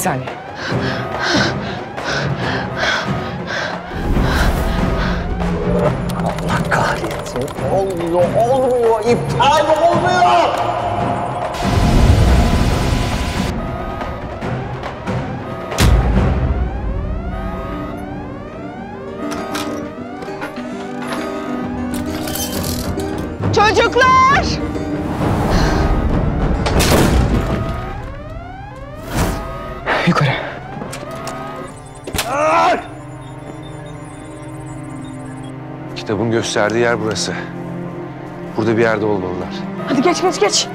三年。Kitabın gösterdiği yer burası. Burada bir yerde olmalılar. Hadi geç geç geç.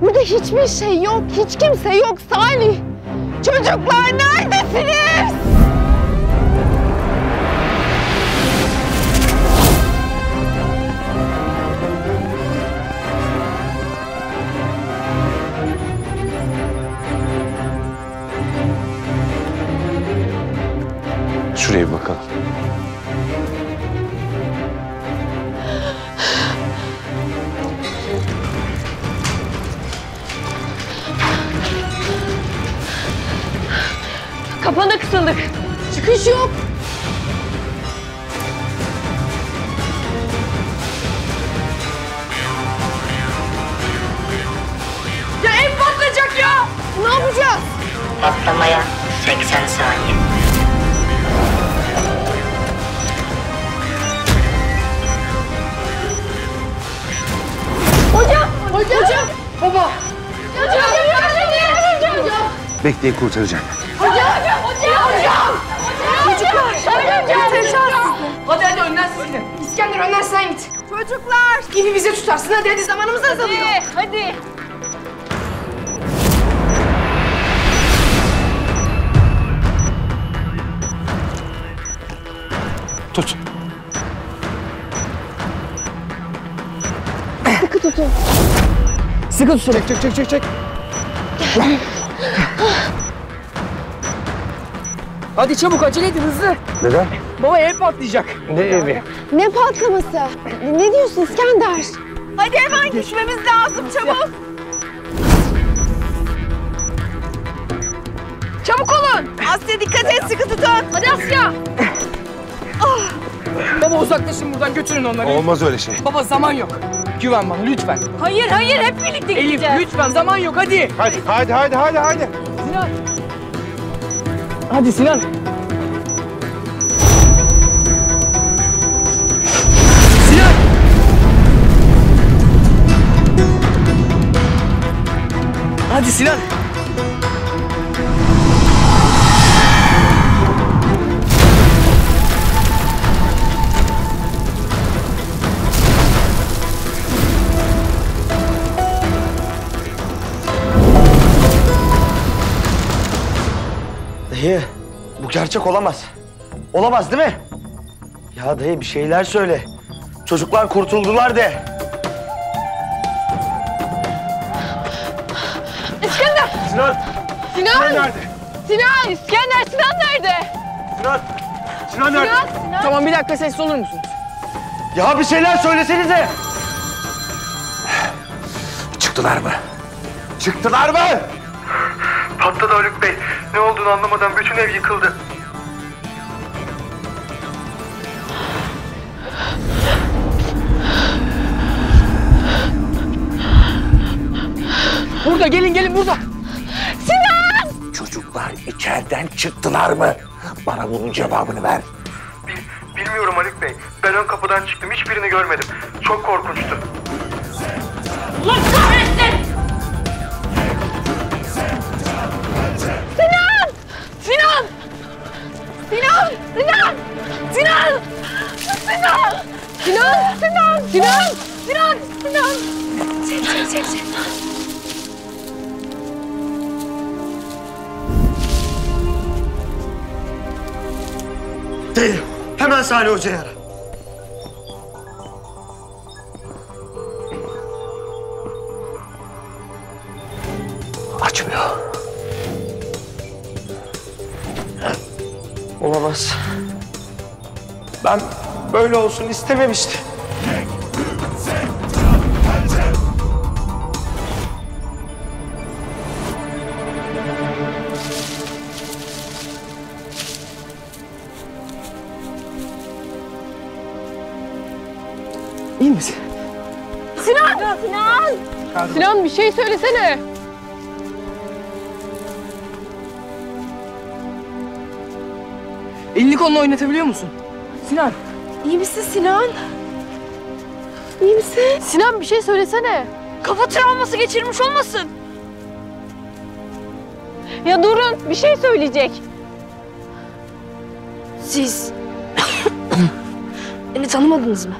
Burada hiçbir şey yok. Hiç kimse yok Salih. Çocuklar neredesiniz? Kapana kısıldık. Çıkış yok. Ya ev patlayacak ya. Ne yapacağız? Patlamaya 80 saniye. Hocam! Hocam! Hocam! Baba! Hocam! Hocam! Hocam! Bekleyin kurtaracağım. Çocuklar! Bize tutarsın hadi hadi zamanımız azalıyor. Hadi! Hadi! Tut. Sıkı tutun. Çek çek çek çek. çek. Hadi çabuk acele edin hızlı. Neden? Baba ev patlayacak. Ne evi? Ne patlaması? Ne diyorsun İskender? Hadi hemen gitmemiz lazım çabuk. Çabuk olun. Asya dikkat et sıkı tutun. Hadi Asya. Baba uzaklaşın buradan götürün onları. Olmaz öyle şey. Baba zaman yok. Güven bana lütfen. Hayır hayır hep birlikte Elif gideceğiz. lütfen zaman yok hadi. Hadi, hadi, hadi, hadi, hadi. Sinan. Hadi. Sinan. Hadi Sinan. Dayı, bu gerçek olamaz. Olamaz değil mi? Ya dayı bir şeyler söyle. Çocuklar kurtuldular de. İskender. Sinan, Sinan. nerede? Sinan. İskender Sinan nerede? Sinan, Sinan nerede? Sinan. Sinan. Tamam bir dakika sessiz olur musunuz? Ya bir şeyler söylesenize. Çıktılar mı? Çıktılar mı? Patladı Haluk Bey. Ne olduğunu anlamadan bütün ev yıkıldı. Burada gelin gelin burada. Çocuklar içeriden çıktılar mı? Bana bunun cevabını ver. Bil- bilmiyorum Haluk Bey. Ben ön kapıdan çıktım. Hiçbirini görmedim. Çok korkunçtu. Sinan. Sinan. Sinan. Sinan. Sinan. Sinan. Sinan. Sinan. Sinan. Sinan. Çek çek çek çek. Değil. Hemen Salih Hoca'yı ara. Açmıyor. Olamaz. Ben böyle olsun istememiştim. Şey söylesene. Elini kolunu oynatabiliyor musun? Sinan. İyi misin Sinan? İyi misin? Sinan bir şey söylesene. Kafa travması geçirmiş olmasın? Ya durun bir şey söyleyecek. Siz beni tanımadınız mı?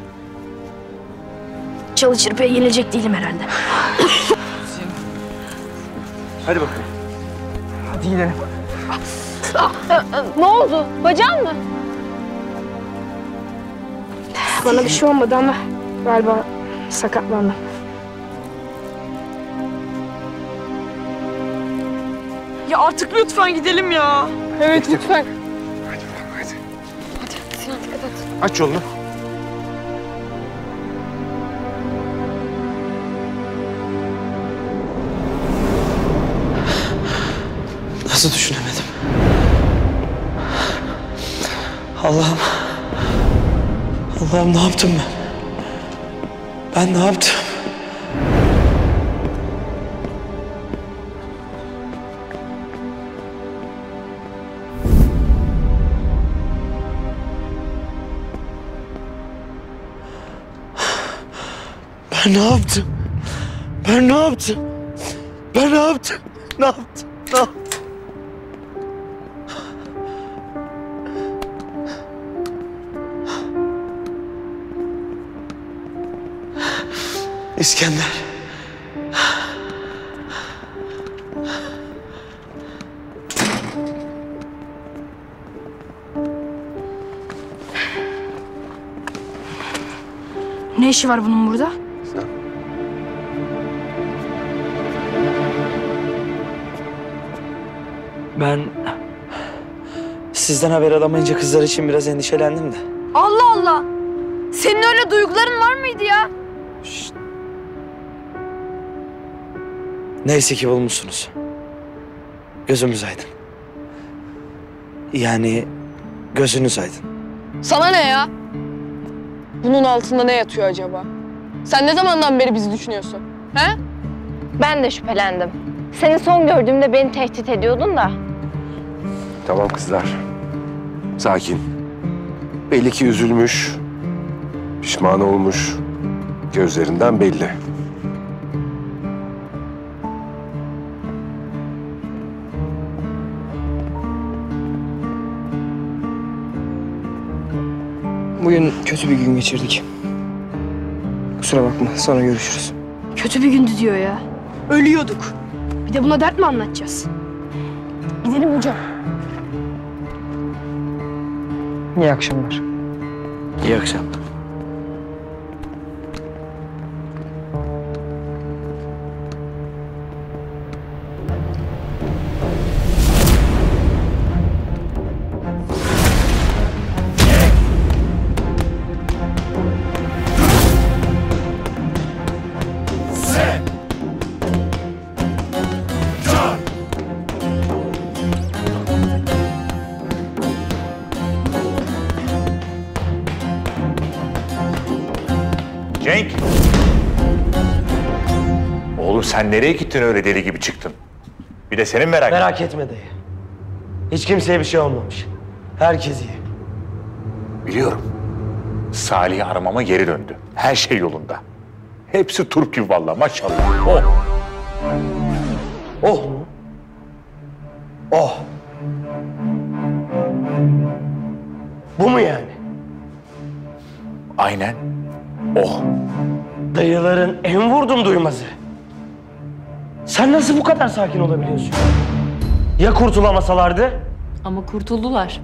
Çalı çırpıya yenilecek değilim herhalde. Hadi bakalım. Hadi gidelim. Ne oldu? Bacağın mı? Bana bir şey olmadı ama galiba sakatlandım. Ya artık lütfen gidelim ya. Evet lütfen. Hadi bakalım hadi. Sinan dikkat et. Aç yolunu. Nasıl düşünemedim? Allah'ım. Allah'ım ne yaptım ben? Ben ne yaptım? Ben ne yaptım? Ben ne yaptım? Ben ne yaptım? Ne yaptım? İskender. Ne işi var bunun burada? Ben sizden haber alamayınca kızlar için biraz endişelendim de. Allah Allah! Senin öyle duyguların var mıydı ya? Neyse ki bulmuşsunuz. Gözümüz aydın. Yani gözünüz aydın. Sana ne ya? Bunun altında ne yatıyor acaba? Sen ne zamandan beri bizi düşünüyorsun? He? Ben de şüphelendim. Seni son gördüğümde beni tehdit ediyordun da. Tamam kızlar. Sakin. Belli ki üzülmüş. Pişman olmuş. Gözlerinden belli. Bugün kötü bir gün geçirdik. Kusura bakma. Sonra görüşürüz. Kötü bir gündü diyor ya. Ölüyorduk. Bir de buna dert mi anlatacağız? Gidelim hocam. İyi akşamlar. İyi akşamlar. Sen nereye gittin öyle deli gibi çıktın? Bir de senin merak Merak etme dayı. Hiç kimseye bir şey olmamış. Herkes iyi. Biliyorum. Salih aramama geri döndü. Her şey yolunda. Hepsi turp gibi vallahi maşallah. Oh! Oh mu? Oh. Bu mu yani? Aynen. Oh! Dayıların en vurdum duymazı. Sen nasıl bu kadar sakin olabiliyorsun? Ya kurtulamasalardı? Ama kurtuldular.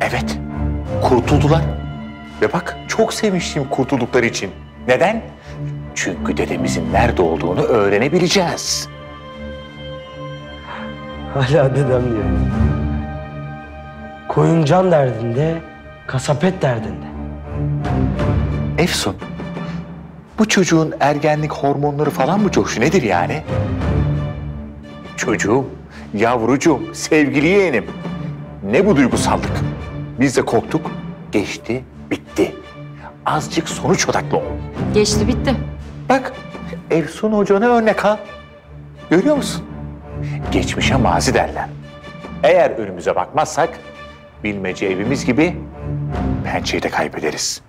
Evet. Kurtuldular. Ve bak çok sevinçliyim kurtuldukları için. Neden? Çünkü dedemizin nerede olduğunu öğrenebileceğiz. Hala dedem diyor. Koyun can derdinde, kasapet derdinde. Efsun, bu çocuğun ergenlik hormonları falan mı coşu nedir yani? Çocuğum, yavrucuğum, sevgili yeğenim. Ne bu duygusallık? Biz de korktuk, geçti, bitti. Azıcık sonuç odaklı ol. Geçti bitti. Bak, Efsun hocana örnek al. Görüyor musun? Geçmişe mazi derler. Eğer önümüze bakmazsak, bilmece evimiz gibi pençeyi de kaybederiz.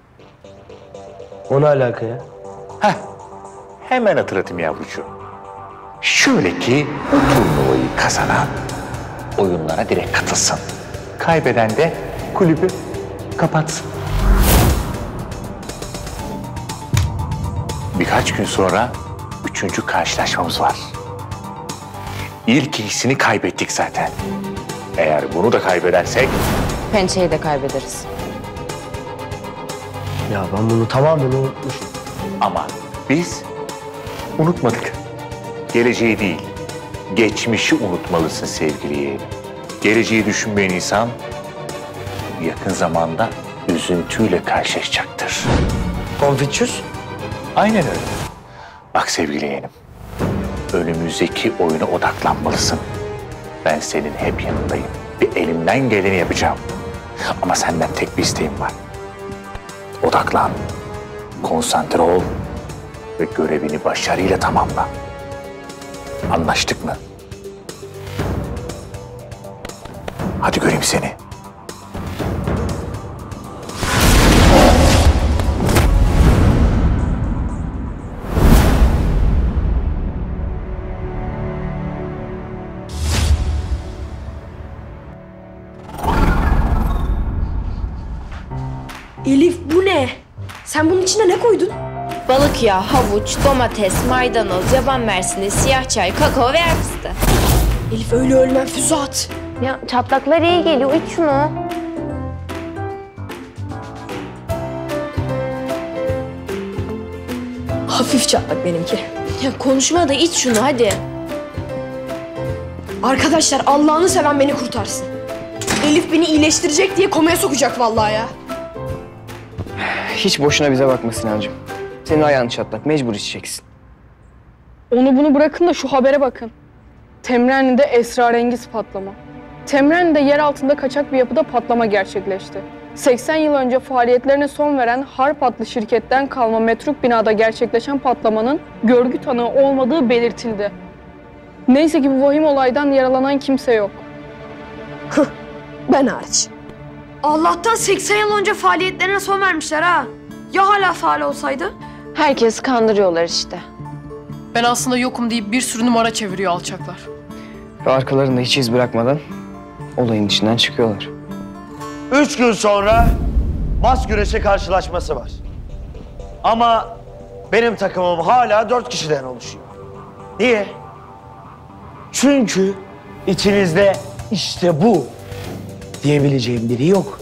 O ne alaka ya? Heh, hemen hatırlatayım yavrucuğum. Şöyle ki bu turnuvayı kazanan oyunlara direkt katılsın. Kaybeden de kulübü kapatsın. Birkaç gün sonra üçüncü karşılaşmamız var. İlk ikisini kaybettik zaten. Eğer bunu da kaybedersek Pençeyi de kaybederiz. Ya ben bunu tamamen unutmuşum. Ama biz unutmadık. Geleceği değil, geçmişi unutmalısın sevgili yeğenim. Geleceği düşünmeyen insan yakın zamanda üzüntüyle karşılaşacaktır. Konfüçyüs? Aynen öyle. Bak sevgili yeğenim, önümüzdeki oyuna odaklanmalısın. Ben senin hep yanındayım. Bir elimden geleni yapacağım. Ama senden tek bir isteğim var. Odaklan, konsantre ol ve görevini başarıyla tamamla. Anlaştık mı? Hadi göreyim seni. Elif bu ne? Sen bunun içine ne koydun? Balık yağı, havuç, domates, maydanoz, yaban mersini, siyah çay, kakao ve yer fıstığı. Elif öyle ölmem füzat. Ya çatlaklar iyi geliyor. İç şunu. Hafif çatlak benimki. Ya konuşma da iç şunu hadi. Arkadaşlar Allah'ını seven beni kurtarsın. Elif beni iyileştirecek diye komaya sokacak vallahi ya. Hiç boşuna bize bakma Sinancığım. Senin ayağın çatlak, mecbur içeceksin. Onu bunu bırakın da şu habere bakın. Temrenli'de esrarengiz patlama. Temrenli'de yer altında kaçak bir yapıda patlama gerçekleşti. 80 yıl önce faaliyetlerine son veren Harp adlı şirketten kalma metruk binada gerçekleşen patlamanın görgü tanığı olmadığı belirtildi. Neyse ki bu vahim olaydan yaralanan kimse yok. Ben hariç. Allah'tan 80 yıl önce faaliyetlerine son vermişler ha. Ya hala faal olsaydı? Herkesi kandırıyorlar işte. Ben aslında yokum deyip bir sürü numara çeviriyor alçaklar. Ve arkalarında hiç iz bırakmadan olayın içinden çıkıyorlar. Üç gün sonra mas güreşi karşılaşması var. Ama benim takımım hala dört kişiden oluşuyor. Niye? Çünkü içinizde işte bu diyebileceğim biri yok.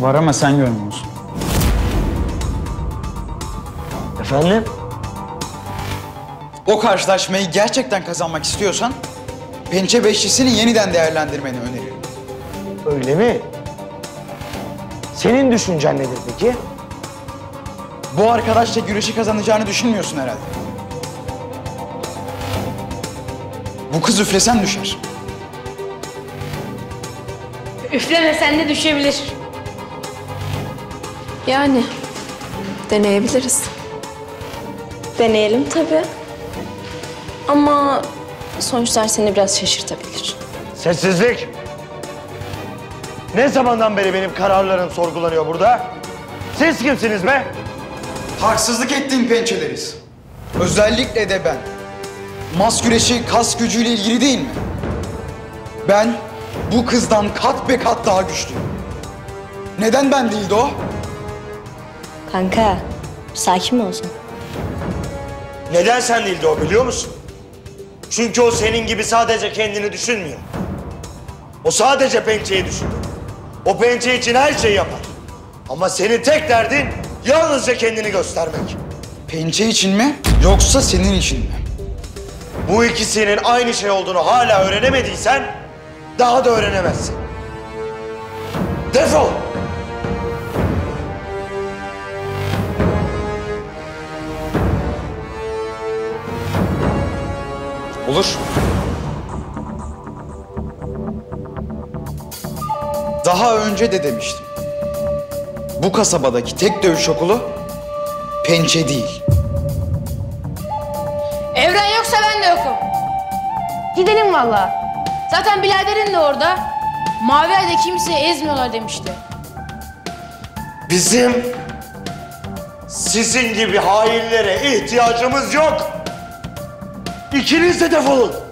Var ama sen görmüyorsun. Efendim? O karşılaşmayı gerçekten kazanmak istiyorsan pençe beşlisini yeniden değerlendirmeni öneririm. Öyle mi? Senin düşüncen nedir peki? Bu arkadaşla güreşi kazanacağını düşünmüyorsun herhalde. Bu kız üflesen düşer. Üflemesen de düşebilir. Yani deneyebiliriz. Deneyelim tabii. Ama sonuçlar seni biraz şaşırtabilir. Sessizlik. Ne zamandan beri benim kararlarım sorgulanıyor burada? Siz kimsiniz be? Haksızlık ettiğin pençeleriz. Özellikle de ben. Mas güreşi kas gücüyle ilgili değil mi? Ben bu kızdan kat be kat daha güçlüyüm. Neden ben değildi o? Kanka sakin mi olsun? Neden sen değildi o biliyor musun? Çünkü o senin gibi sadece kendini düşünmüyor. O sadece pençeyi düşünüyor. O pençe için her şeyi yapar. Ama senin tek derdin yalnızca kendini göstermek. Pençe için mi yoksa senin için mi? Bu ikisinin aynı şey olduğunu hala öğrenemediysen daha da öğrenemezsin. Defol! Olur. Daha önce de demiştim. Bu kasabadaki tek dövüş okulu pençe değil. Evren yoksa ben de yokum. Gidelim valla. Zaten biraderin de orada. Mavi ayda kimseyi ezmiyorlar demişti. Bizim sizin gibi hainlere ihtiyacımız yok. İkiniz de defolun.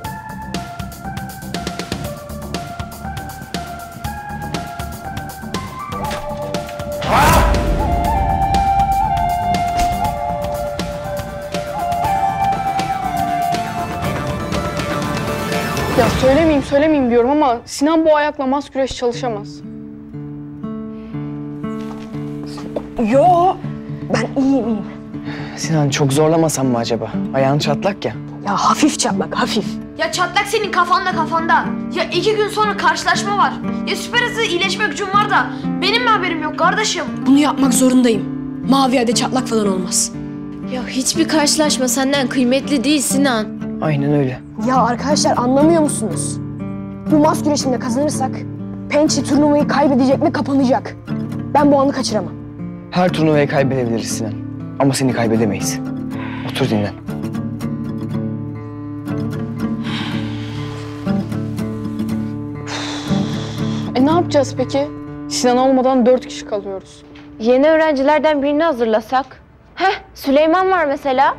Söylemeyeyim diyorum ama Sinan bu ayakla mas güreş çalışamaz. Yo, ben iyiyim iyiyim. Sinan çok zorlamasam mı acaba? Ayağın çatlak ya. Ya hafif çatlak, hafif. Ya çatlak senin kafanda kafanda. Ya iki gün sonra karşılaşma var. Ya süper hızlı iyileşme gücüm var da benim mi haberim yok kardeşim? Bunu yapmak zorundayım. Mavi ayda çatlak falan olmaz. Ya hiçbir karşılaşma senden kıymetli değil Sinan. Aynen öyle. Ya arkadaşlar anlamıyor musunuz? Bu mas güreşinde kazanırsak Pençe turnuvayı kaybedecek ve kapanacak. Ben bu anı kaçıramam. Her turnuvayı kaybedebiliriz Sinan. Ama seni kaybedemeyiz. Otur dinlen. E ne yapacağız peki? Sinan olmadan dört kişi kalıyoruz. Yeni öğrencilerden birini hazırlasak. Heh, Süleyman var mesela.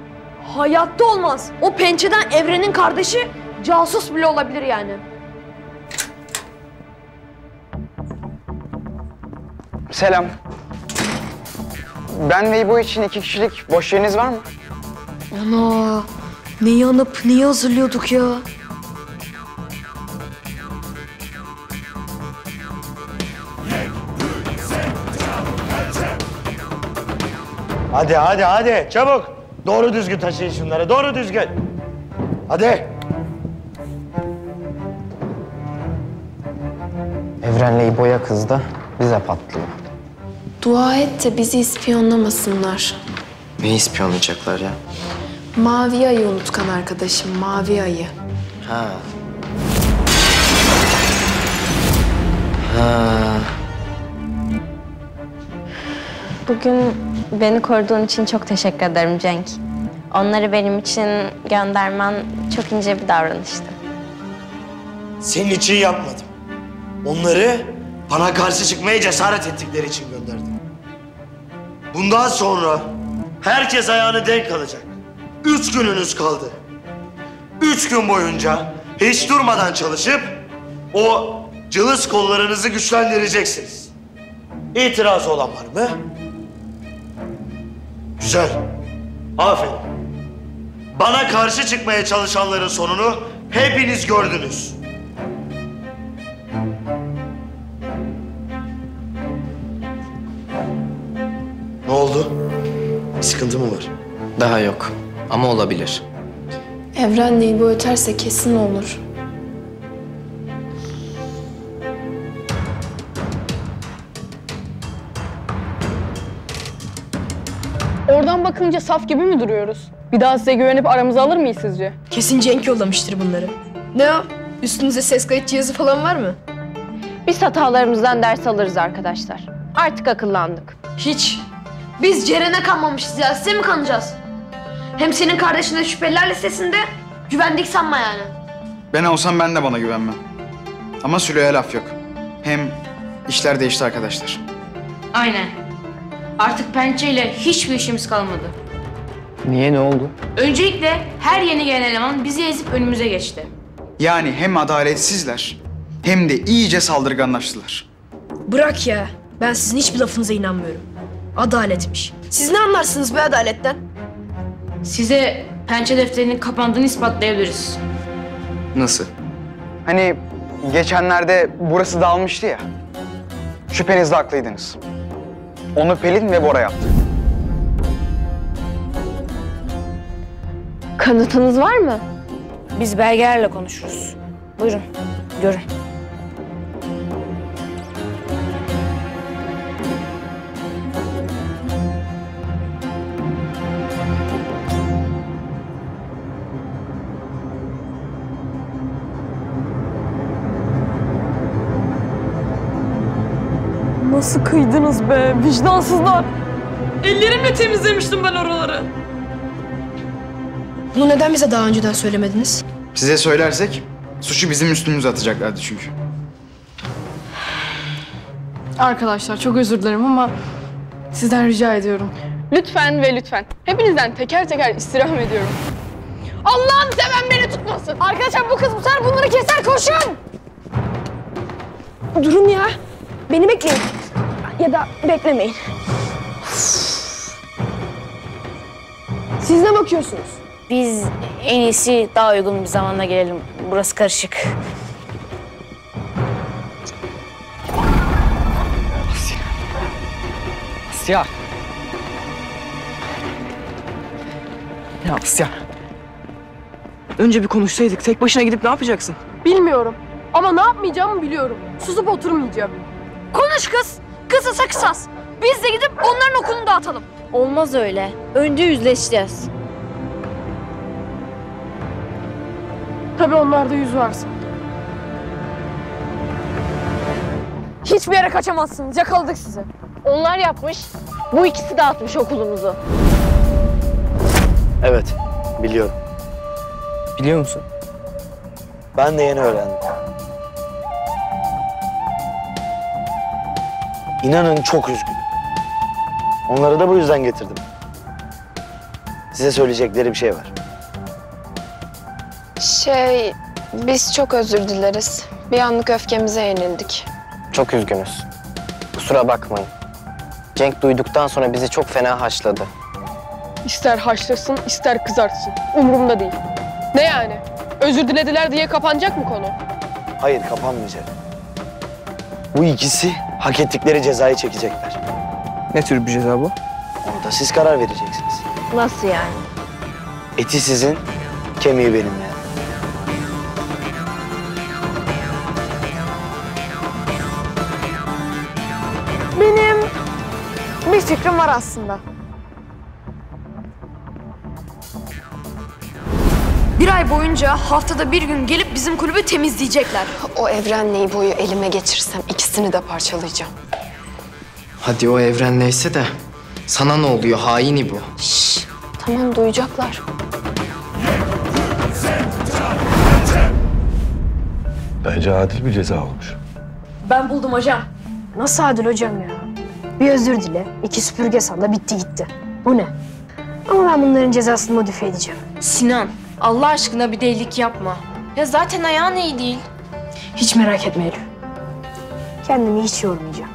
Hayatta olmaz. O pençeden Evren'in kardeşi casus bile olabilir yani. Selam. Ben ve İbo için iki kişilik boş yeriniz var mı? Ana ne yanıp neyi hazırlıyorduk ya? Hadi hadi hadi çabuk. Doğru düzgün taşıyın şunları doğru düzgün. Hadi. Evren'le İbo'ya kız da bize patlıyor. Dua et de bizi ispiyonlamasınlar. Ne ispiyonlayacaklar ya? Mavi ayı unutkan arkadaşım, mavi ayı. Ha. Ha. Bugün beni koruduğun için çok teşekkür ederim Cenk. Onları benim için göndermen çok ince bir davranıştı. Senin için yapmadım. Onları bana karşı çıkmaya cesaret ettikleri için gönderdim. Bundan sonra herkes ayağını denk alacak. Üç gününüz kaldı. Üç gün boyunca hiç durmadan çalışıp o cılız kollarınızı güçlendireceksiniz. İtirazı olan var mı? Güzel. Aferin. Bana karşı çıkmaya çalışanların sonunu hepiniz gördünüz. Ne oldu? Bir sıkıntı mı var? Daha yok ama olabilir. Evrenle İbo öterse kesin olur. Oradan bakınca saf gibi mi duruyoruz? Bir daha size güvenip aramıza alır mıyız sizce? Kesin Cenk yollamıştır bunları. Ne o? Üstünüzde ses kayıt cihazı falan var mı? Biz hatalarımızdan ders alırız arkadaşlar. Artık akıllandık. Hiç. Biz Ceren'e kanmamışız ya. Size mi kanacağız? Hem senin kardeşin de şüpheliler listesinde güvendik sanma yani. Ben olsam ben de bana güvenmem. Ama Sülo'ya laf yok. Hem işler değişti arkadaşlar. Aynen. Artık pençeyle hiçbir işimiz kalmadı. Niye ne oldu? Öncelikle her yeni gelen eleman bizi ezip önümüze geçti. Yani hem adaletsizler hem de iyice saldırganlaştılar. Bırak ya. Ben sizin hiçbir lafınıza inanmıyorum. Adaletmiş. Siz ne anlarsınız be adaletten? Size pençe defterinin kapandığını ispatlayabiliriz. Nasıl? Hani geçenlerde burası dağılmıştı ya. Şüphenizde haklıydınız. Onu Pelin ve Bora yaptı. Kanıtınız var mı? Biz belgelerle konuşuruz. Buyurun, görün. Kıydınız be vicdansızlar. Ellerimle temizlemiştim ben oraları. Bunu neden bize daha önceden söylemediniz? Size söylersek suçu bizim üstümüze atacaklardı çünkü. Arkadaşlar çok özür dilerim ama sizden rica ediyorum. Lütfen ve lütfen. Hepinizden teker teker istirham ediyorum. Allah'ım seven beni tutmasın. Arkadaşlar bu kız bu sefer bunları keser koşun. Durun ya. Beni bekleyin. Ya da beklemeyin. Siz ne bakıyorsunuz? Biz en iyisi daha uygun bir zamanda gelelim. Burası karışık. Asya. Ya Asya. Önce bir konuşsaydık. Tek başına gidip ne yapacaksın? Bilmiyorum ama ne yapmayacağımı biliyorum. Susup oturmayacağım. Konuş kız. Kısasa kısas. Biz de gidip onların okulunu dağıtalım. Olmaz öyle. Önce yüzleşeceğiz. Tabii onlarda yüz varsa. Hiçbir yere kaçamazsınız. Yakaladık sizi. Onlar yapmış. Bu ikisi dağıtmış okulumuzu. Evet, biliyorum. Biliyor musun? Ben de yeni öğrendim. İnanın çok üzgünüm. Onları da bu yüzden getirdim. Size söyleyecekleri bir şey var. Şey, biz çok özür dileriz. Bir anlık öfkemize yenildik. Çok üzgünüz. Kusura bakmayın. Cenk duyduktan sonra bizi çok fena haşladı. İster haşlasın, ister kızartsın. Umurumda değil. Ne yani? Özür dilediler diye kapanacak mı konu? Hayır, kapanmayacak. Bu ikisi hak ettikleri cezayı çekecekler. Ne tür bir ceza bu? Onu da siz karar vereceksiniz. Nasıl yani? Eti sizin, kemiği benim yani. Benim bir fikrim var aslında. Bir ay boyunca haftada bir gün gelip bizim kulübü temizleyecekler. O evrenle İbo'yu elime geçirsem ikisini de parçalayacağım. Hadi o evren neyse de sana ne oluyor hain İbo? Tamam duyacaklar. Bence adil bir ceza olmuş. Ben buldum hocam. Nasıl adil hocam ya? Bir özür dile, iki süpürge salla bitti gitti. Bu ne? Ama ben bunların cezasını modifiye edeceğim. Sinan, Allah aşkına bir delilik yapma. Ya zaten ayağın iyi değil. Hiç merak etme Elif. Kendimi hiç yormayacağım.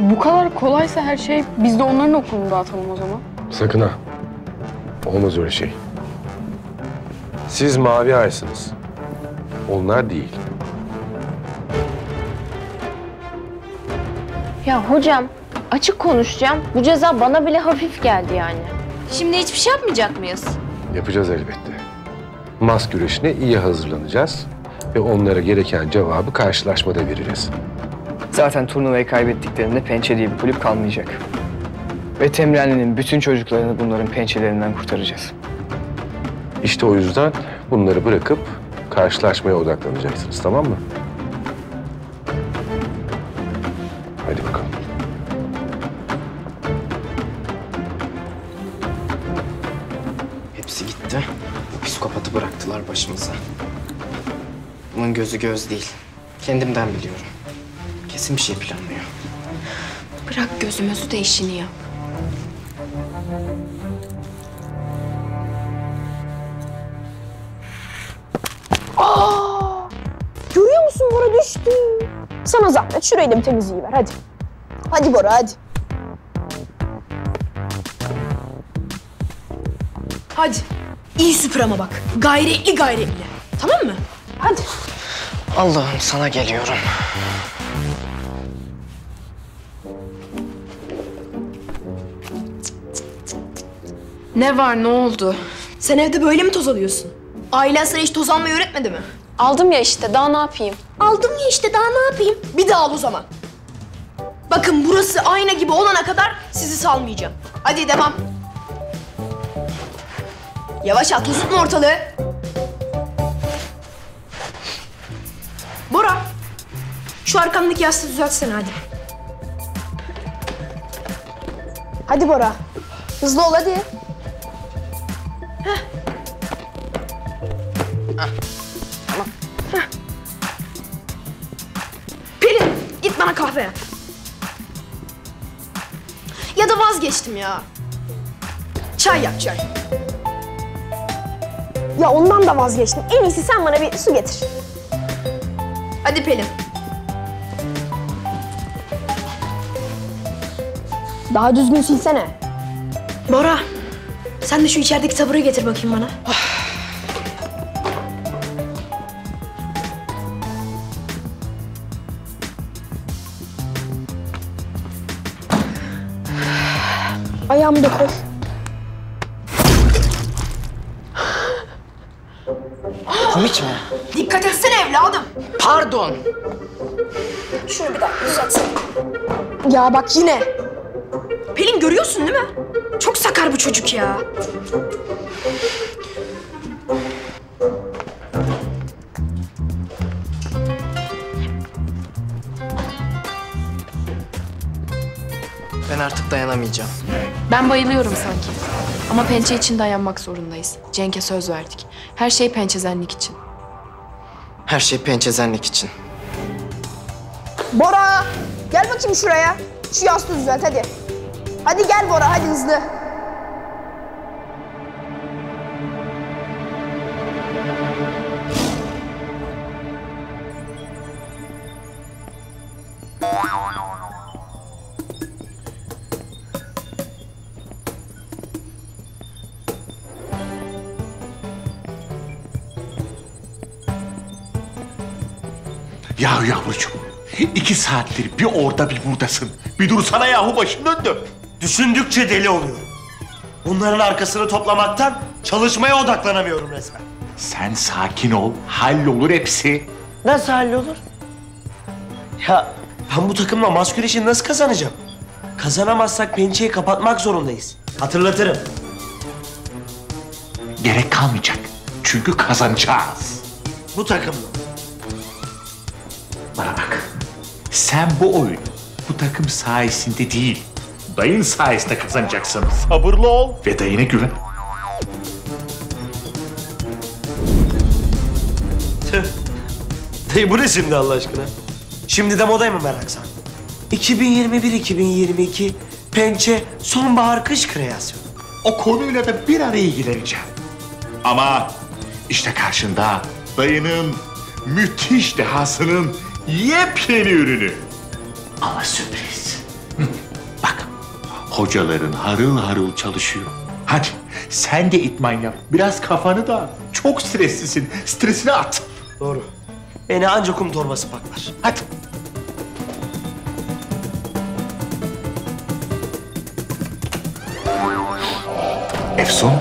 Bu kadar kolaysa her şey biz de onların okulunu dağıtalım o zaman. Sakın ha. Olmaz öyle şey. Siz mavi aysınız. Onlar değil. Ya hocam açık konuşacağım. Bu ceza bana bile hafif geldi yani. Şimdi hiçbir şey yapmayacak mıyız? Yapacağız elbette. Mas güreşine iyi hazırlanacağız. Ve onlara gereken cevabı karşılaşmada vereceğiz. Zaten turnuvayı kaybettiklerinde pençe diye bir kulüp kalmayacak. Ve Temrenli'nin bütün çocuklarını bunların pençelerinden kurtaracağız. İşte o yüzden bunları bırakıp karşılaşmaya odaklanacaksınız tamam mı? Göz değil. Kendimden biliyorum. Kesin bir şey planlıyor. Bırak gözümüzü de işini yap. Aa! Görüyor musun Bora düştü. Sana zahmet şurayı da bir temizleyiver hadi. Hadi Bora hadi. Hadi. İyi süpür ama bak. Gayretli gayretli. Tamam mı? Hadi. Allah'ım sana geliyorum. Ne var ne oldu? Sen evde böyle mi toz alıyorsun? Ailen sana hiç toz almayı öğretmedi mi? Aldım ya işte daha ne yapayım? Aldım ya işte daha ne yapayım? Bir daha al o zaman. Bakın burası ayna gibi olana kadar sizi salmayacağım. Hadi devam. Yavaş at, tutma ortalığı. Şu arkamdaki yastığı düzeltsene hadi. Hadi Bora, hızlı ol hadi. Heh. Heh. Pelin, git bana kahve. Ya da vazgeçtim ya. Çay yap çay. Ya ondan da vazgeçtim. En iyisi sen bana bir su getir. Hadi Pelin. Daha düzgün silsene. Bora, sen de şu içerideki taburu getir bakayım bana. Ayağımı da koy. Komik mi? Dikkat etsene evladım. Pardon. Şunu bir dakika düzeltsene. Ya bak yine. Görüyorsun değil mi? Çok sakar bu çocuk ya. Ben artık dayanamayacağım. Ben bayılıyorum sanki. Ama pençe için dayanmak zorundayız. Cenk'e söz verdik. Her şey pençezenlik için. Her şey pençezenlik için. Bora! Gel bakayım şuraya. Şu yastığı düzelt hadi. Hadi gel Bora hadi hızlı. Ya yavrucuğum, iki saattir bir orada bir buradasın. Bir dursana yahu başım döndü. Düşündükçe deli oluyorum. Bunların arkasını toplamaktan çalışmaya odaklanamıyorum resmen. Sen sakin ol, hallolur hepsi. Nasıl hallolur? Ya ben bu takımla maskül işini nasıl kazanacağım? Kazanamazsak pençeyi kapatmak zorundayız. Hatırlatırım. Gerek kalmayacak. Çünkü kazanacağız. Bu takımla. Bana bak. Sen bu oyunu bu takım sayesinde değil, dayın sayesinde kazanacaksın. Sabırlı ol ve dayına güven. Dayı bu ne şimdi Allah aşkına? Şimdi de modaya mı merak sardın? 2021-2022 pençe sonbahar kış kreasyonu. O konuyla da bir ara ilgileneceğim. Ama işte karşında dayının müthiş dehasının yepyeni ürünü. Ama sürpriz. Hocaların harıl harıl çalışıyor. Hadi sen de itman yap. Biraz kafanı da. Çok streslisin. Stresini at. Doğru. Beni anca kum torbası paklar. Hadi. Efsun,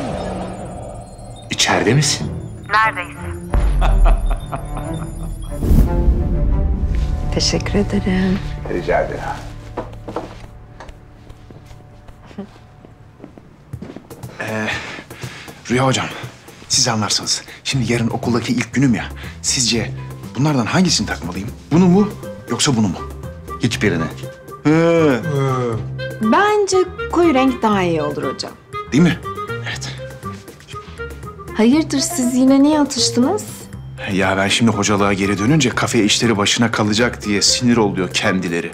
içeride misin? Neredeyse. Teşekkür ederim. Rica ederim. Rüya hocam, siz anlarsınız. Şimdi yarın okuldaki ilk günüm ya. Sizce bunlardan hangisini takmalıyım? Bunu mu yoksa bunu mu? Hiçbirini. He, Bence koyu renk daha iyi olur hocam. değil mi? Evet. Hayırdır siz yine niye atıştınız? Ya ben şimdi hocalığa geri dönünce kafe işleri başına kalacak diye sinir oluyor kendileri.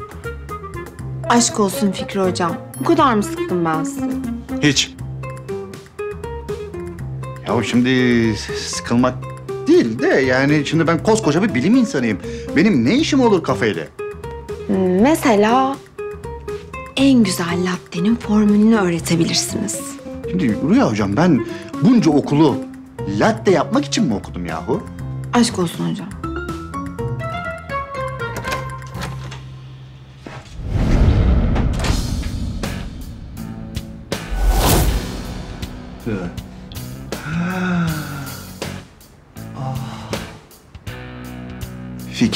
Aşk olsun Fikri hocam. Bu kadar mı sıktım ben sizi? Hiç. Ya şimdi sıkılmak değil de yani şimdi ben koskoca bir bilim insanıyım. Benim ne işim olur kafeyle? Mesela en güzel latte'nin formülünü öğretebilirsiniz. Şimdi Rüya hocam ben bunca okulu latte yapmak için mi okudum yahu? Aşk olsun hocam.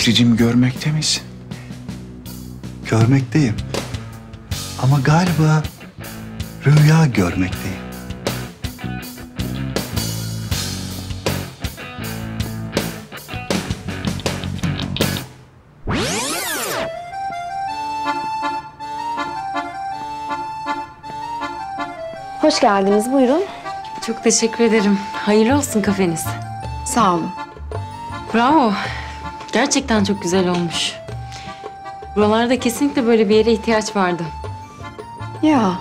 Fikricim görmekte misin? Görmekteyim. Ama galiba rüya görmekteyim. Hoş geldiniz, buyurun. Çok teşekkür ederim. Hayırlı olsun kafeniz. Sağ olun. Bravo. Gerçekten çok güzel olmuş. Buralarda kesinlikle böyle bir yere ihtiyaç vardı. Ya,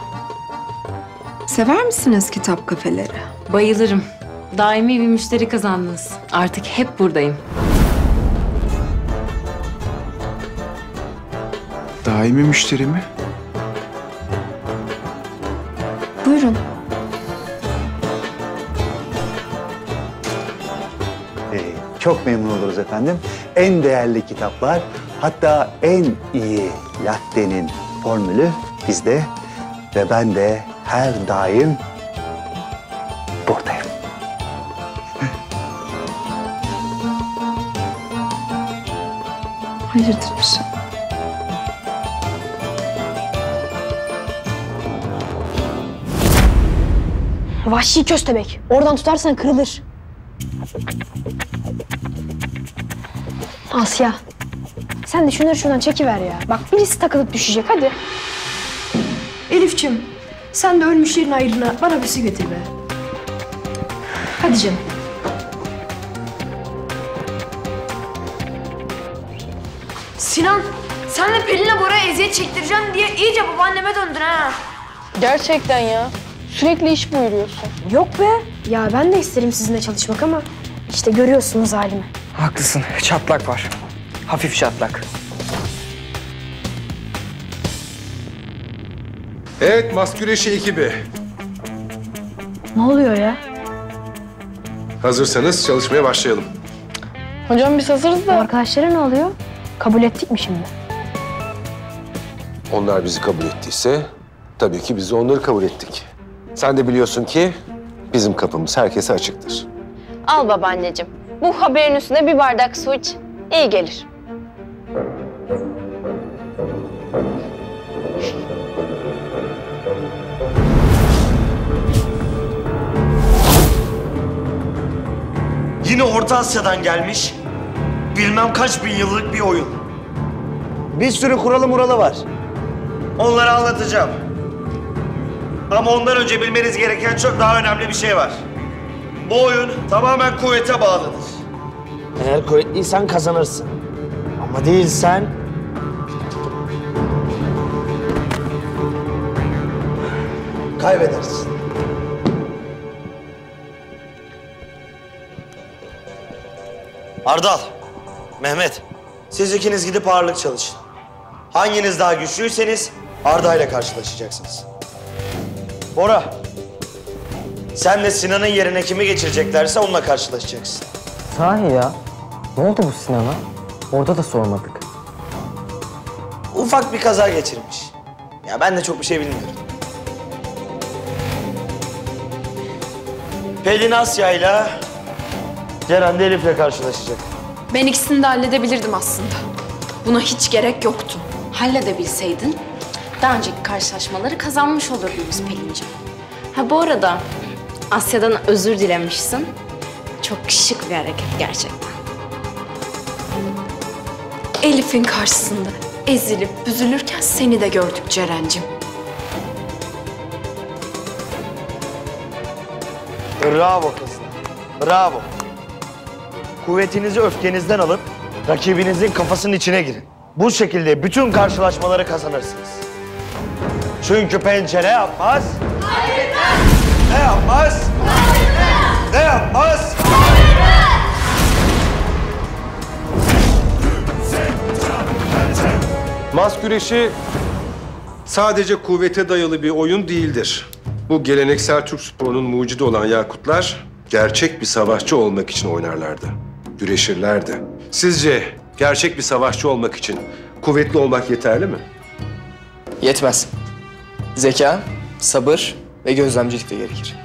sever misiniz kitap kafeleri? Bayılırım. Daimi bir müşteri kazandınız. Artık hep buradayım. Daimi müşteri mi? Çok memnun oluruz efendim. En değerli kitaplar, hatta en iyi latte'nin formülü bizde ve ben de her daim buradayım. Hayırdır bir şey? Vahşi köstebek. Oradan tutarsan kırılır. Asya. Sen de şunları şuradan çekiver ya. Bak birisi takılıp düşecek hadi. Elifçim, sen de ölmüşlerin ayrına bana bir su getir be. Hadi canım. Sinan sen de Pelin'le Bora'ya eziyet çektireceğim diye iyice babaanneme döndün ha. Gerçekten ya. Sürekli iş buyuruyorsun. Yok be. Ya ben de isterim sizinle çalışmak ama işte görüyorsunuz halimi. Haklısın. Çatlak var. Hafif çatlak. Evet, mas güreşi ekibi. Ne oluyor ya? Hazırsanız çalışmaya başlayalım. Hocam biz hazırız da. Arkadaşlara ne oluyor? Kabul ettik mi şimdi? Onlar bizi kabul ettiyse tabii ki biz de onları kabul ettik. Sen de biliyorsun ki bizim kapımız herkese açıktır. Al babaanneciğim. Bu haberin üstüne bir bardak su iç. İyi gelir. Yine Orta Asya'dan gelmiş. Bilmem kaç bin yıllık bir oyun. Bir sürü kuralı muralı var. Onları anlatacağım. Ama ondan önce bilmeniz gereken çok daha önemli bir şey var. Bu oyun tamamen kuvvete bağlıdır. Eğer kuvvetliysen kazanırsın. Ama değilsen... Kaybedersin. Ardal, Mehmet, siz ikiniz gidip ağırlık çalışın. Hanginiz daha güçlüyseniz Arda ile karşılaşacaksınız. Bora, sen de Sinan'ın yerine kimi geçireceklerse onunla karşılaşacaksın. Sahi ya. Ne oldu bu Sinan'a? Orada da sormadık. Ufak bir kaza geçirmiş. Ya ben de çok bir şey bilmiyorum. Pelin Asya ile Ceren de Elif'le karşılaşacak. Ben ikisini de halledebilirdim aslında. Buna hiç gerek yoktu. Halledebilseydin daha önceki karşılaşmaları kazanmış olurdunuz Pelin'ciğim. Ha bu arada Asya'dan özür dilemişsin. Çok şık bir hareket gerçekten. Elif'in karşısında ezilip büzülürken seni de gördük Ceren'cim. Bravo kızlar. Bravo. Kuvvetinizi öfkenizden alıp rakibinizin kafasının içine girin. Bu şekilde bütün karşılaşmaları kazanırsınız. Çünkü pencere yapmaz. Ne yapmaz? Ne yapmaz? Mas güreşi sadece kuvvete dayalı bir oyun değildir. Bu geleneksel Türk sporunun mucidi olan Yakutlar gerçek bir savaşçı olmak için oynarlardı. Güreşirlerdi. Sizce gerçek bir savaşçı olmak için kuvvetli olmak yeterli mi? Yetmez. Zeka, sabır ve gözlemcilik de gerekir.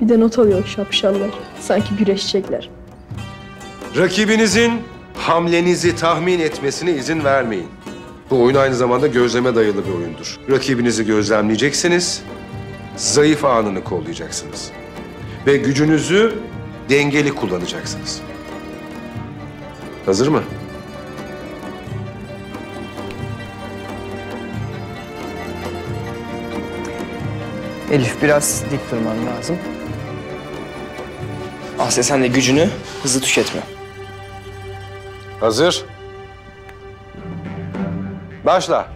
Bir de not alıyor şapşallar. Sanki güreşecekler. Rakibinizin hamlenizi tahmin etmesine izin vermeyin. Bu oyun aynı zamanda gözleme dayalı bir oyundur. Rakibinizi gözlemleyeceksiniz, zayıf anını kollayacaksınız. Ve gücünüzü dengeli kullanacaksınız. Hazır mı? Elif biraz dik durman lazım. Asya sen de gücünü hızlı tüketme. Hazır. Başla.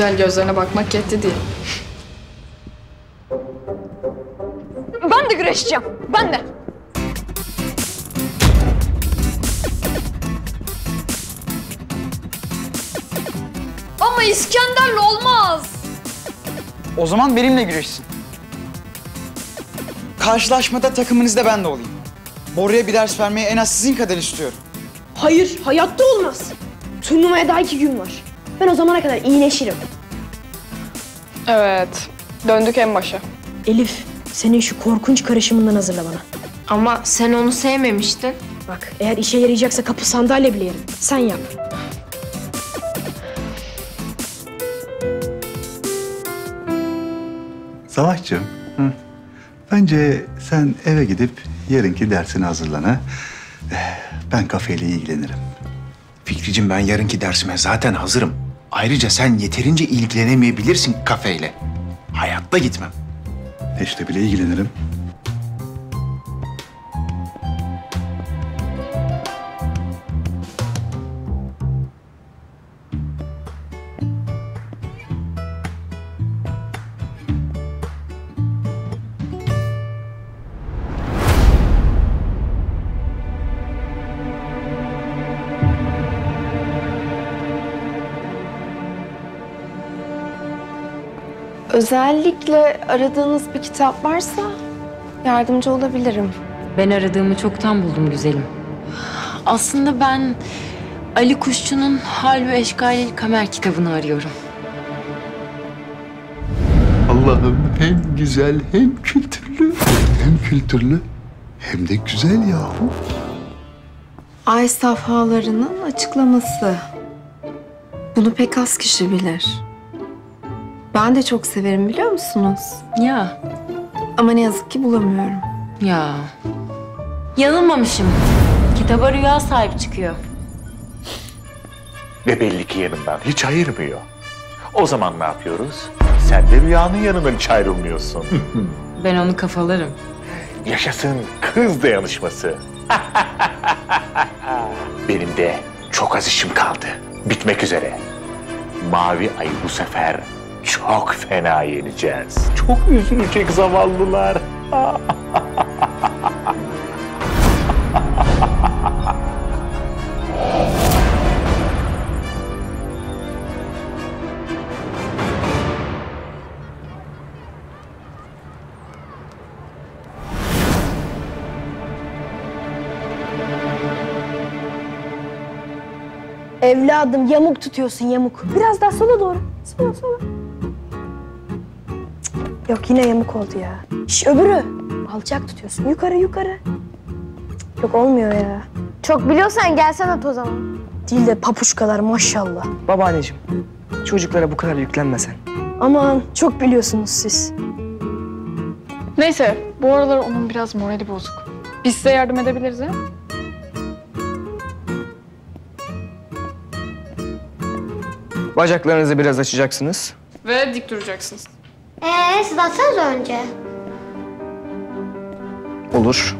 Güzel gözlerine bakmak yetti değil. Ben de güreşeceğim. Ben de. Ama İskender'le olmaz. O zaman benimle güreşsin. Karşılaşmada takımınızda ben de olayım. Boru'ya bir ders vermeyi en az sizin kadar istiyorum. Hayır, hayatta olmaz. Turnuvaya daha iki gün var. Ben o zamana kadar iyileşirim. Evet. Döndük en başa. Elif, senin şu korkunç karışımından hazırla bana. Ama sen onu sevmemiştin. Bak, eğer işe yarayacaksa kapı sandalye bile yerim. Sen yap. Savaşçığım, hı? bence sen eve gidip yarınki dersine hazırlan ha. Eh, Ben kafeyle ilgilenirim. Fikricim ben yarınki dersime zaten hazırım. Ayrıca sen yeterince ilgilenemeyebilirsin kafeyle. Hayatta gitmem. İşte bile ilgilenirim. Özellikle aradığınız bir kitap varsa yardımcı olabilirim. Ben aradığımı çoktan buldum güzelim. Aslında ben Ali Kuşçu'nun Hal ve Eşkalil Kamer kitabını arıyorum. Allah'ım hem güzel hem kültürlü. Hem kültürlü hem de güzel yahu. Ay safhalarının açıklaması. Bunu pek az kişi bilir. Ben de çok severim biliyor musunuz? Ya. Ama ne yazık ki bulamıyorum. Ya. Yanılmamışım. Kitaba rüya sahip çıkıyor. Ve belli ki yanından hiç ayırmıyor. O zaman ne yapıyoruz? Sen de rüyanın yanından hiç ayrılmıyorsun. Ben onu kafalarım. Yaşasın kız dayanışması. Benim de çok az işim kaldı. Bitmek üzere. Mavi ayı bu sefer çok fena yeneceğiz. Çok üzülecek zavallılar. Evladım yamuk tutuyorsun yamuk. Biraz daha sola doğru. Sola sola. Yok yine yamuk oldu ya. Şş öbürü. Alçak tutuyorsun. Yukarı yukarı. Cık, Yok olmuyor ya. Çok biliyorsan gelsene at o zaman. Değil de papuçkalar maşallah. Babaanneciğim, çocuklara bu kadar yüklenme sen. Aman çok biliyorsunuz siz. Neyse, bu aralar onun biraz morali bozuk. Biz size yardım edebiliriz ha? Bacaklarınızı biraz açacaksınız. Ve dik duracaksınız. Ee, siz atsanız önce. Olur.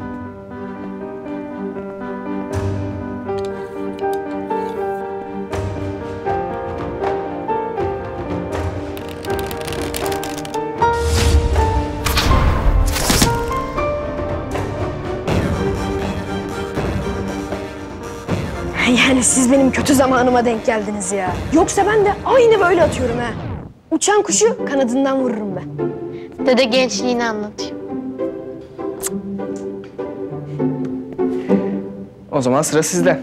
Yani siz benim kötü zamanıma denk geldiniz ya. Yoksa ben de aynı böyle atıyorum ha. Uçan kuşu kanadından vururum ben. Dede gençliğini anlatıyor. O zaman sıra sizde.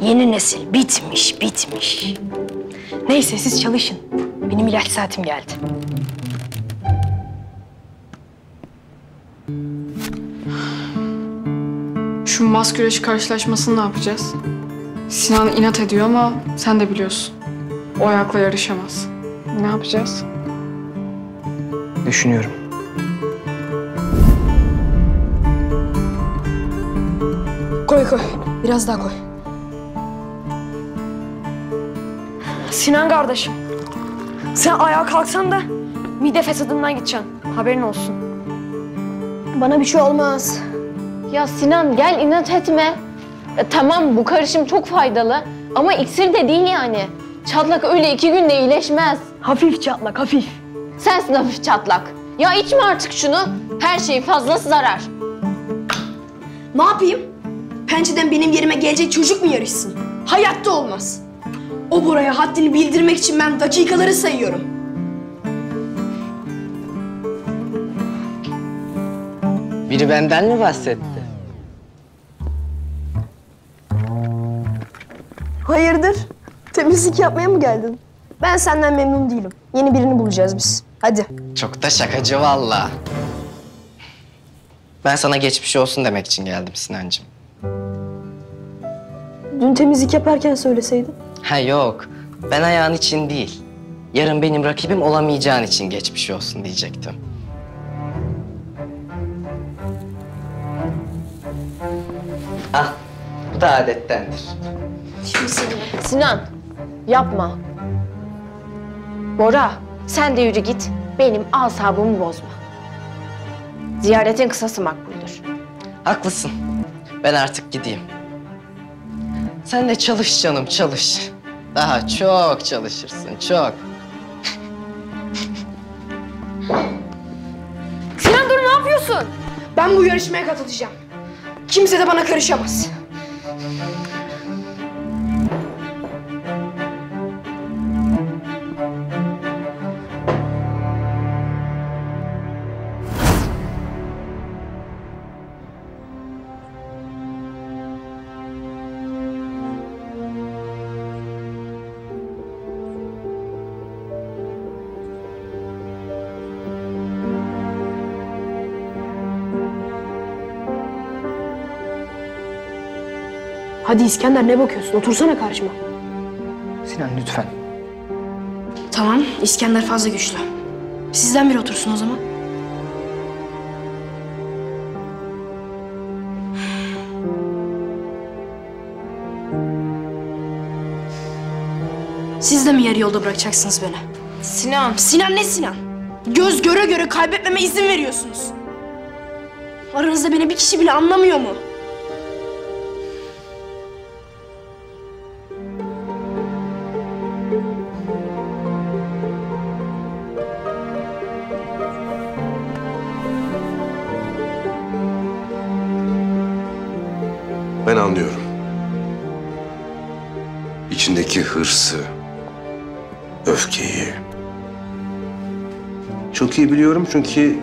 Yeni nesil bitmiş, bitmiş. Neyse siz çalışın. Benim ilaç saatim geldi. Şu mas güreşi karşılaşmasını ne yapacağız? Sinan inat ediyor ama sen de biliyorsun. O ayakla yarışamaz. Ne yapacağız? Düşünüyorum. Koy koy. Biraz daha koy. Sinan kardeşim. Sen ayağa kalksan da mide fesadından gideceksin. Haberin olsun. Bana bir şey olmaz. Ya Sinan gel inat etme. E, tamam bu karışım çok faydalı ama iksir de değil yani. Çatlak öyle iki günde iyileşmez. Hafif çatlak hafif. Sensin hafif çatlak. Ya içme artık şunu. Her şeyin fazlası zarar. Ne yapayım? Pençeden benim yerime gelecek çocuk mu yarışsın? Hayatta olmaz. O buraya haddini bildirmek için ben dakikaları sayıyorum. Biri benden mi bahsetti? Hayırdır? Temizlik yapmaya mı geldin? Ben senden memnun değilim. Yeni birini bulacağız biz. Hadi. Çok da şakacı valla. Ben sana geçmiş olsun demek için geldim Sinancığım. Dün temizlik yaparken söyleseydin. Ha yok. Ben ayağın için değil. Yarın benim rakibim olamayacağın için geçmiş olsun diyecektim. Ah, bu da adettendir. Sinan yapma. Bora sen de yürü git. Benim asabımı bozma. Ziyaretin kısası makbuldür. Haklısın. Ben artık gideyim. Sen de çalış canım, çalış. Daha çok çalışırsın, çok. Sinan dur ne yapıyorsun? Ben bu yarışmaya katılacağım. Kimse de bana karışamaz. Hadi İskender ne bakıyorsun? Otursana karşıma. Sinan lütfen. Tamam, İskender fazla güçlü. Sizden biri otursun o zaman. Siz de mi yarı yolda bırakacaksınız beni? Sinan. Sinan ne Sinan? Göz göre göre kaybetmeme izin veriyorsunuz. Aranızda beni bir kişi bile anlamıyor mu? Hırsı, öfkeyi. Çok iyi biliyorum çünkü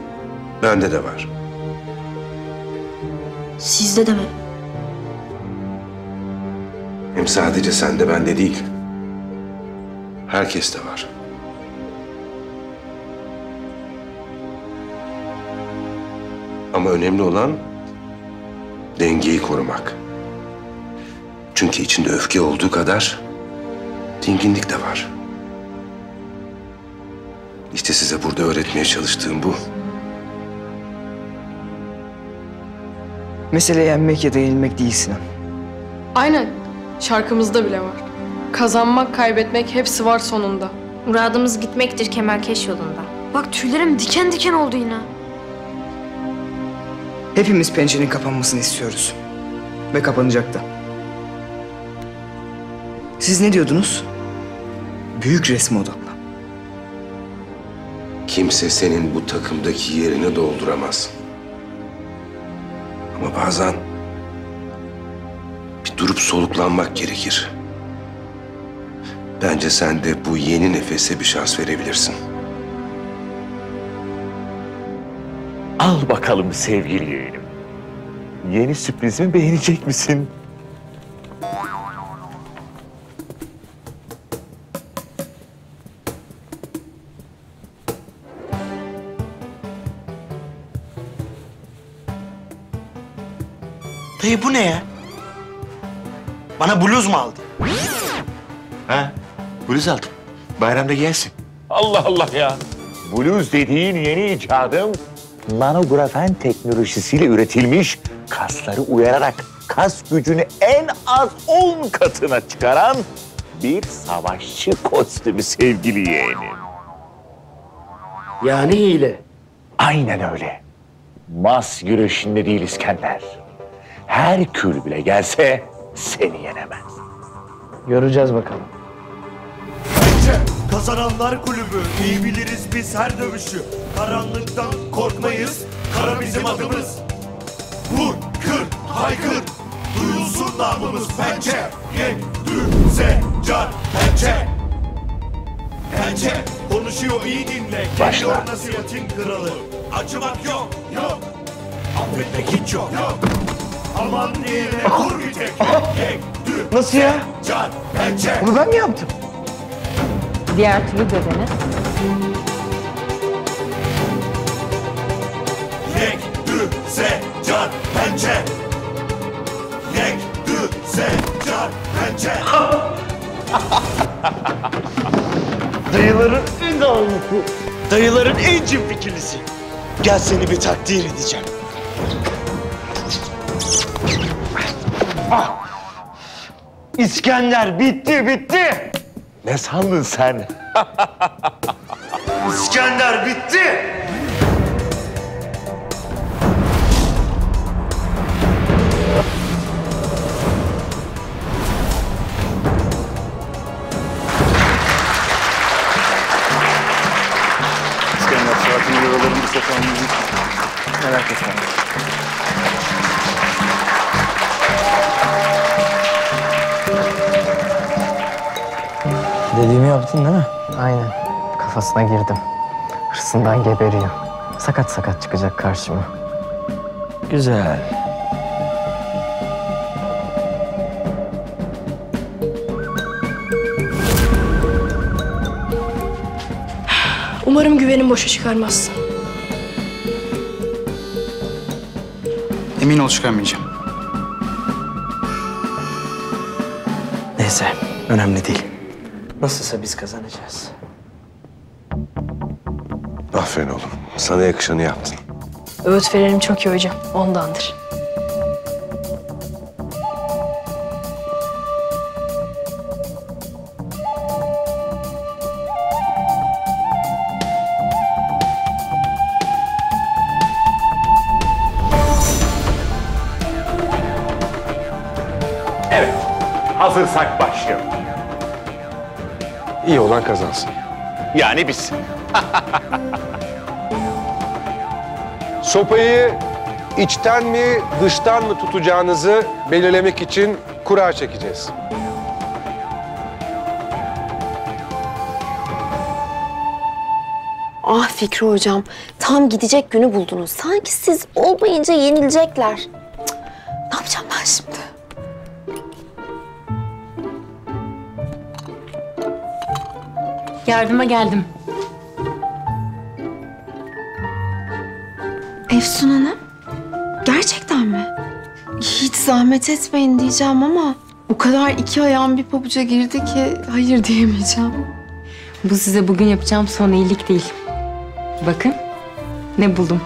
bende de var. Sizde de mi? Hem sadece sende bende değil. Herkeste var. Ama önemli olan dengeyi korumak. Çünkü içinde öfke olduğu kadar dinginlik de var. İşte size burada öğretmeye çalıştığım bu. Mesele yenmek ya da yenilmek değil Sinan. Aynen. Şarkımızda bile var. Kazanmak, kaybetmek hepsi var sonunda. Muradımız gitmektir kemerkeş yolunda. Bak tüylerim diken diken oldu yine. Hepimiz pençenin kapanmasını istiyoruz. Ve kapanacak da. Siz ne diyordunuz? Büyük resme odaklan. Kimse senin bu takımdaki yerini dolduramaz. Ama bazen durup soluklanmak gerekir. Bence sen de bu yeni nefese bir şans verebilirsin. Al bakalım sevgili yeğenim. Yeni sürprizimi beğenecek misin? Dayı bu ne ya? Bana bluz mu aldın? Ha? Bluz aldım. Bayramda giyersin. Allah Allah ya. Bluz dediğin yeni icadım nanografen teknolojisiyle üretilmiş kasları uyararak kas gücünü en az 10 katına çıkaran bir savaşçı kostümü sevgili yeğenim. Yani hile. Aynen öyle. Mas güreşinde değil İskender. Her kül bile gelse seni yenemez. Göreceğiz bakalım. Kazananlar kulübü. İyi biliriz biz her dövüşü. Karanlıktan korkmayız. Kara bizim adımız. Vur, kır, haykır. Duyulsun namımız pençe. Yek, dü, ze, can, pençe. Pençe konuşuyor iyi dinle. Başla. Nasihatin kralı. Acımak yok, yok. Affetmek hiç yok, yok. Aman diyene vur bir tek. Nasıl ya? can, pençe. Bunu ben mi yaptım? Diğer türlü de dene. Yek, dü, ze, can, pençe. Yek, dü, ze, can, pençe. Dayıların en ağırlıklı, dayıların en cimfikilisi. Gel seni bir takdir edeceğim. İskender bitti, bitti. Ne sandın sen? İskender bitti. İskender saatin yaralarını satan müzik. Merak etme. Yaptın değil mi? Aynen. Kafasına girdim. Hırsından geberiyor. Sakat sakat çıkacak karşıma. Güzel. Umarım güvenin boşa çıkarmazsın. Emin ol çıkarmayacağım. Neyse, önemli değil. Nasılsa biz kazanacağız. Aferin oğlum. Sana yakışanı yaptın. Öğüt verelim çok iyi hocam. Ondandır. İyi olan kazansın. Yani biz. Sopayı içten mi dıştan mı tutacağınızı belirlemek için kura çekeceğiz. Ah Fikri hocam, tam gidecek günü buldunuz. Sanki siz olmayınca yenilecekler. Yardıma geldim. Efsun Hanım, gerçekten mi? Hiç zahmet etmeyin diyeceğim ama o kadar iki ayağım bir pabuca girdi ki hayır diyemeyeceğim. Bu size bugün yapacağım son iyilik değil. Bakın ne buldum.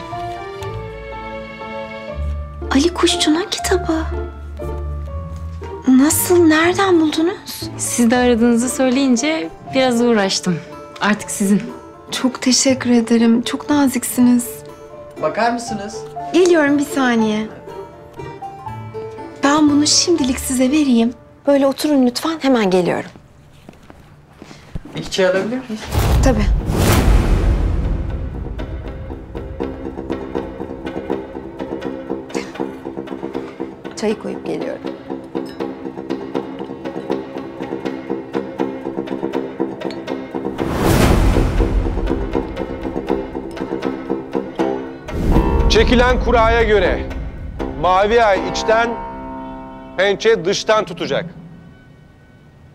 Ali Kuşçu'nun. Nasıl, nereden buldunuz? Siz de aradığınızı söyleyince biraz uğraştım. Artık sizin. Çok teşekkür ederim. Çok naziksiniz. Bakar mısınız? Geliyorum bir saniye. Ben bunu şimdilik size vereyim. Böyle oturun lütfen. Hemen geliyorum. İki çay alabilir miyiz? Tabii. Çayı koyup geliyorum. Çekilen kuraya göre mavi ay içten, pençe dıştan tutacak.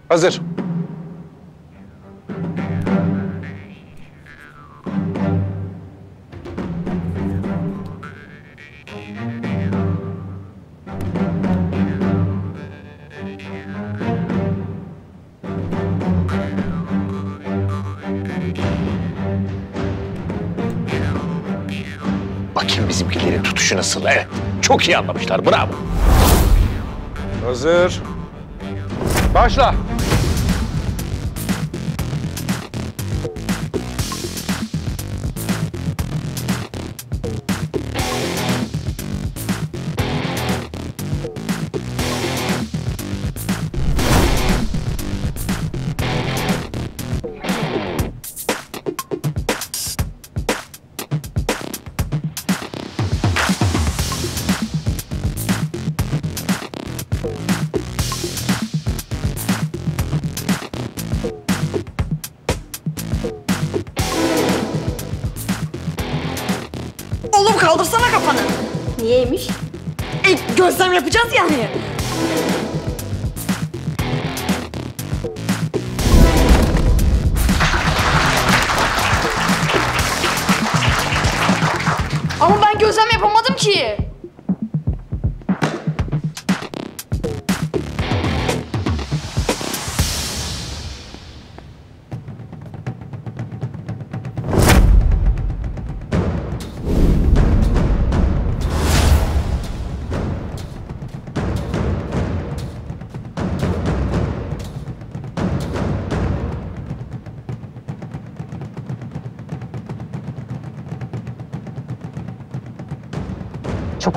Hazır. Bizimkilerin tutuşu nasıl. Evet, çok iyi anlamışlar. Bravo. Hazır. Başla.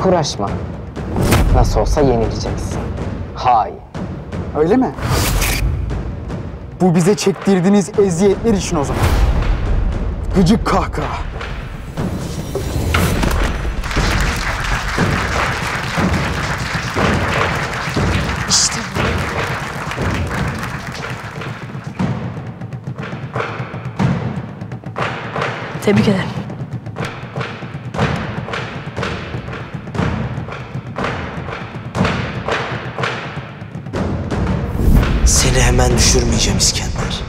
Uğraşma. Nasıl olsa yenileceksin. Hain. Öyle mi? Bu bize çektirdiğiniz eziyetler için o zaman. Gıcık kahkaha. İşte Tebrik ederim. Düşürmeyeceğim İskender.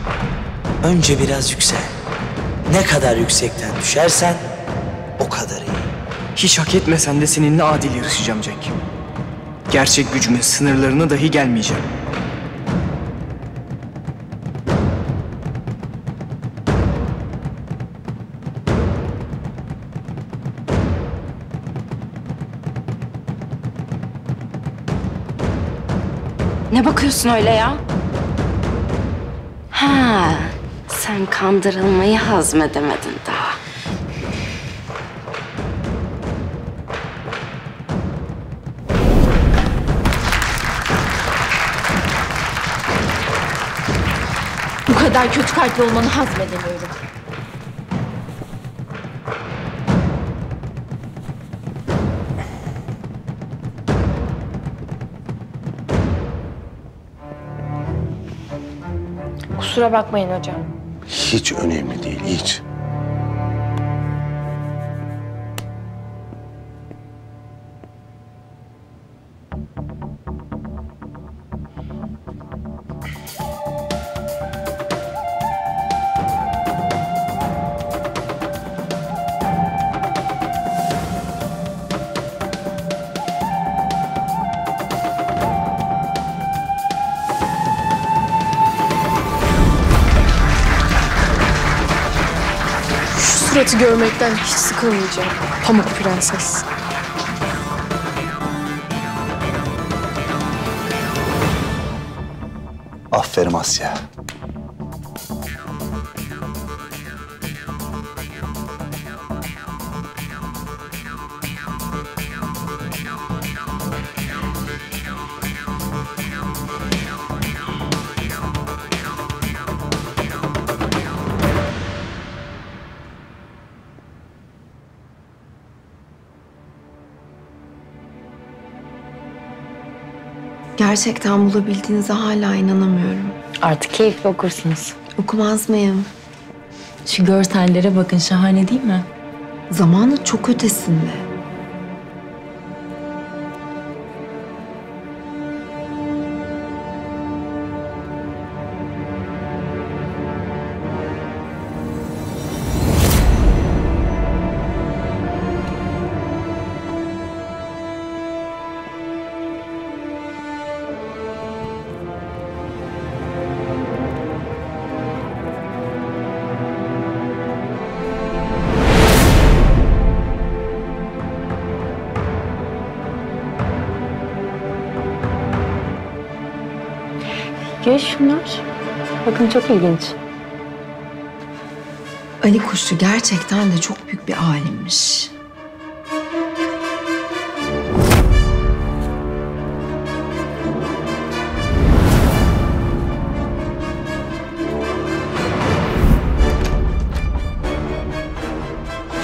Önce biraz yüksel. Ne kadar yüksekten düşersen o kadar iyi. Hiç hak etmesen de seninle adil yarışacağım Cenk. Gerçek gücüme sınırlarına dahi gelmeyeceğim. Ne bakıyorsun öyle ya? Sen kandırılmayı hazmedemedin daha. Bu kadar kötü kalpli olmanı hazmedemiyorum. Kusura bakmayın hocam. Hiç önemli değil, hiç. Suratı görmekten hiç sıkılmayacağım. Pamuk Prenses. Aferin Asya. Gerçekten bulabildiğinize hala inanamıyorum. Artık keyifli okursunuz. Okumaz mıyım? Şu görsellere bakın şahane değil mi? Zamanı çok ötesinde. Şunlar. Bakın çok ilginç. Ali Kuşçu gerçekten de çok büyük bir alimmiş.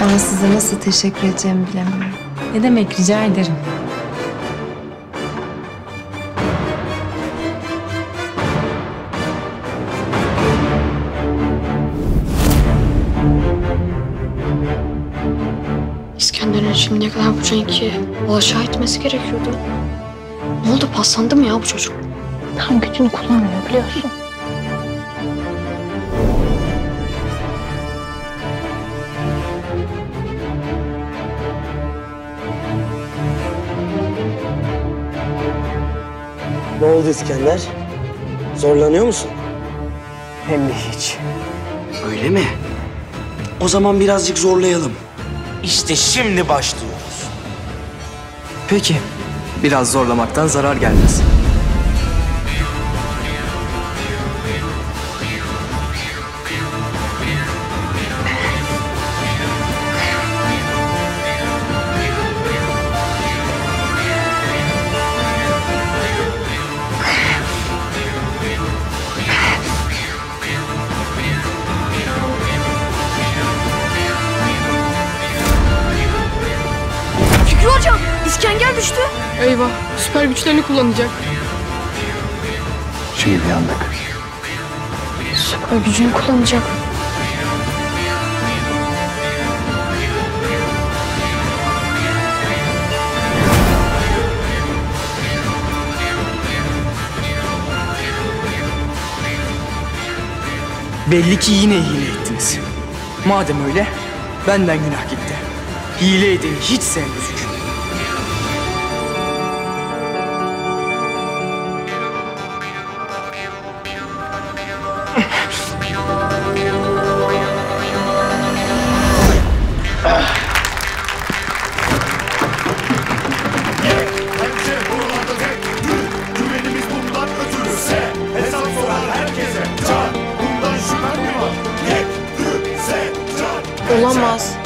Ben size nasıl teşekkür edeceğimi bilemiyorum. Ne demek rica ederim. Şimdiye kadar bu Cenk'i bulaşığa etmesi gerekiyordu. Ne oldu paslandı mı ya bu çocuk? Tam gücünü kullanmıyor biliyorsun. Ne oldu İskender? Zorlanıyor musun? Hem de hiç. Öyle mi? O zaman birazcık zorlayalım. İşte şimdi başlıyoruz. Peki. Biraz zorlamaktan zarar gelmez. Kullanacak. Şimdi yandık. Süper gücünü kullanacak. Belli ki yine hile ettiniz. Madem öyle, benden günah gitti. Hile edeni hiç sevmez Olamaz.